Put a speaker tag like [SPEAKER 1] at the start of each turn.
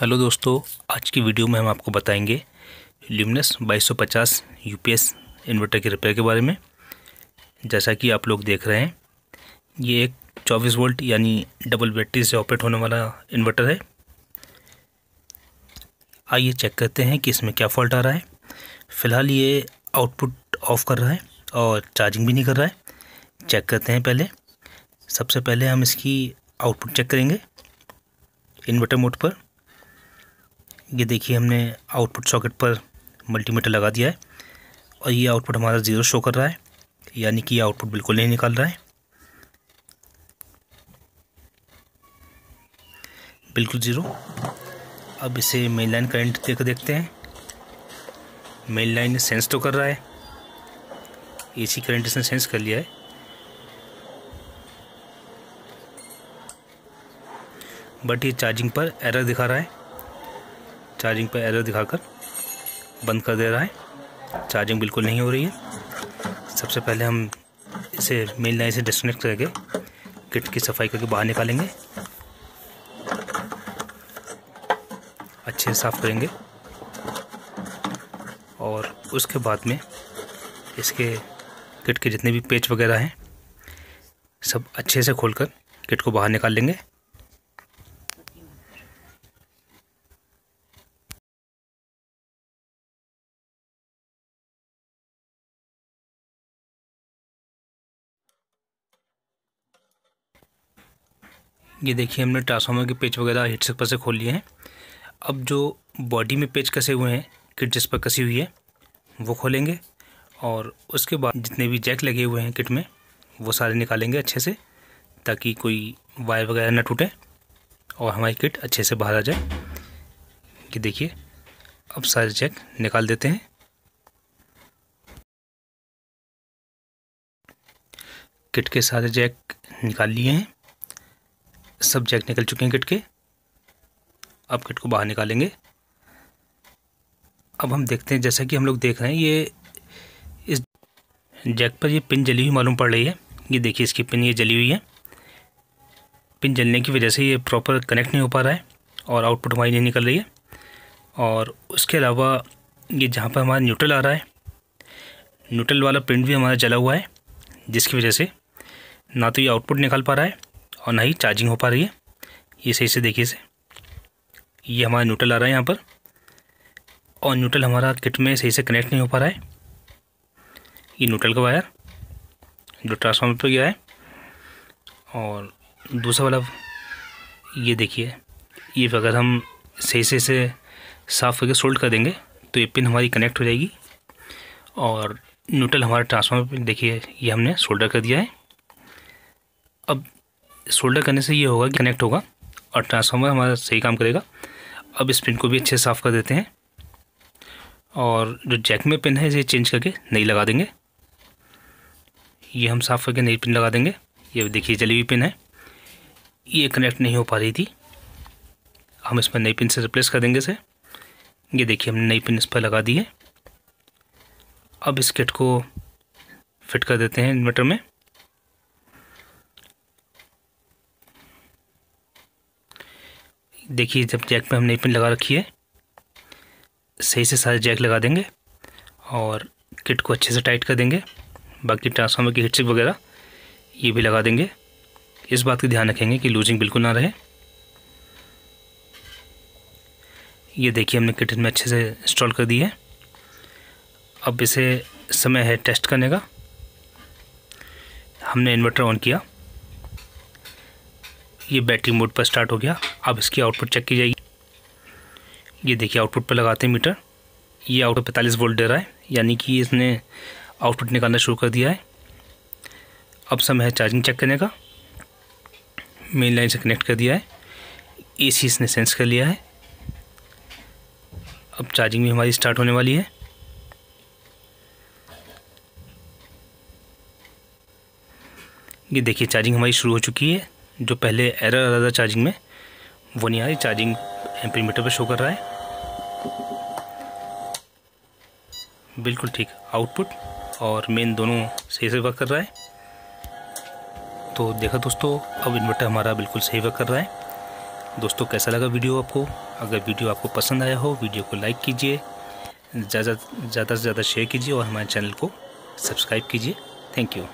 [SPEAKER 1] Hello दोस्तों, आज की वीडियो में हम आपको बताएँगे ल्यूमिनस 2250 यूपीएस इन्वर्टर के रिपेयर के बारे में। जैसा कि आप लोग देख रहे हैं, ये एक 24 वोल्ट यानी डबल बैटरी से ऑपरेट होने वाला इन्वर्टर है। आइए चेक करते हैं कि इसमें क्या फॉल्ट आ रहा है। फ़िलहाल ये आउटपुट ऑफ़ कर रहा है और चार्जिंग भी नहीं कर रहा है। चेक करते हैं पहले। सबसे पहले हम इसकी आउटपुट चेक करेंगे इन्वर्टर मोड पर। ये देखिए हमने आउटपुट सॉकेट पर मल्टीमीटर लगा दिया है और ये आउटपुट हमारा ज़ीरो शो कर रहा है, यानी कि ये आउटपुट बिल्कुल नहीं निकाल रहा है। बिल्कुल ज़ीरो अब इसे मेन लाइन करंट देकर देखते हैं। मेन लाइन सेंस तो कर रहा है। एसी करंट इसने सेंस कर लिया है। बट ये चार्जिंग पर एरर दिखा रहा है। चार्जिंग पर एरर दिखाकर बंद कर दे रहा है। चार्जिंग बिल्कुल नहीं हो रही है। सबसे पहले हम इसे मेन लाइन से डिस्कनेक्ट करके किट की सफ़ाई करके बाहर निकालेंगे। अच्छे से साफ़ करेंगे। और उसके बाद में इसके किट के जितने भी पेच वगैरह हैं, सब अच्छे से खोलकर किट को बाहर निकाल लेंगे। ये देखिए, हमने ट्रांसफार्मर के पेच वगैरह हीट पर से खोल लिए हैं। अब जो बॉडी में पेच कसे हुए हैं किट जिस पर कसी हुई है, वो खोलेंगे और उसके बाद जितने भी जैक लगे हुए हैं किट में, वो सारे निकालेंगे अच्छे से, ताकि कोई वायर वगैरह ना टूटे और हमारी किट अच्छे से बाहर आ जाए। ये देखिए, अब सारे जैक निकाल देते हैं। किट के सारे जैक निकाल लिए हैं। सब जैक निकल चुके हैं किट के। अब किट को बाहर निकालेंगे। अब हम देखते हैं, जैसा कि हम लोग देख रहे हैं, ये इस जैक पर ये पिन जली हुई मालूम पड़ रही है। ये देखिए, इसकी पिन ये जली हुई है। पिन जलने की वजह से ये प्रॉपर कनेक्ट नहीं हो पा रहा है और आउटपुट हमारी नहीं निकल रही है। और उसके अलावा ये जहाँ पर हमारा न्यूट्रल आ रहा है, न्यूट्रल वाला पिन भी हमारा जला हुआ है, जिसकी वजह से ना तो ये आउटपुट निकाल पा रहा है और ना ही चार्जिंग हो पा रही है। ये सही से देखिए इसे। ये हमारा न्यूट्रल आ रहा है यहाँ पर। और न्यूट्रल हमारा किट में सही से कनेक्ट नहीं हो पा रहा है। ये न्यूट्रल का वायर जो ट्रांसफार्मर पर गया है। और दूसरा वाला, ये देखिए, ये अगर हम सही से इसे साफ़ करके सोल्ड कर देंगे तो ये पिन हमारी कनेक्ट हो जाएगी। और न्यूट्रल हमारा ट्रांसफार्मर देखिए, ये हमने सोल्डर कर दिया है। अब सोल्डर करने से ये होगा कि कनेक्ट होगा और ट्रांसफार्मर हमारा सही काम करेगा। अब इस पिन को भी अच्छे साफ़ कर देते हैं। और जो जैक में पिन है, इसे चेंज करके नई लगा देंगे। ये हम साफ़ करके नई पिन लगा देंगे। ये देखिए जली हुई पिन है। ये कनेक्ट नहीं हो पा रही थी। हम इस पर नई पिन से रिप्लेस कर देंगे इसे। ये देखिए हमने नई पिन इस पर लगा दी है। अब इस किट को फिट कर देते हैं इन्वर्टर में। देखिए, जब जैक में हमने पिन लगा रखी है, सही से सारे जैक लगा देंगे और किट को अच्छे से टाइट कर देंगे। बाकी ट्रांसफार्मर की हिटसिक वगैरह, ये भी लगा देंगे। इस बात का ध्यान रखेंगे कि लूजिंग बिल्कुल ना रहे। ये देखिए, हमने किट में अच्छे से इंस्टॉल कर दी है। अब इसे समय है टेस्ट करने का। हमने इन्वर्टर ऑन किया। ये बैटरी मोड पर स्टार्ट हो गया। अब इसकी आउटपुट चेक की जाएगी। ये देखिए, आउटपुट पर लगाते हैं मीटर। ये आउटपुट पैंतालीस वोल्ट दे रहा है, यानी कि इसने आउटपुट निकालना शुरू कर दिया है। अब समय है चार्जिंग चेक करने का। मेन लाइन से कनेक्ट कर दिया है। एसी इसने सेंस कर लिया है। अब चार्जिंग भी हमारी स्टार्ट होने वाली है। ये देखिए, चार्जिंग हमारी शुरू हो चुकी है। जो पहले एरर आ रहा था चार्जिंग में, वो नहीं आ रही। चार्जिंग एम्पीमीटर पर शो कर रहा है। बिल्कुल ठीक। आउटपुट और मेन दोनों सही से वर्क कर रहा है। तो देखा दोस्तों, अब इन्वर्टर हमारा बिल्कुल सही वर्क कर रहा है। दोस्तों, कैसा लगा वीडियो आपको? अगर वीडियो आपको पसंद आया हो वीडियो को लाइक कीजिए, ज़्यादा ज़्यादा से ज़्यादा शेयर कीजिए और हमारे चैनल को सब्सक्राइब कीजिए। Thank you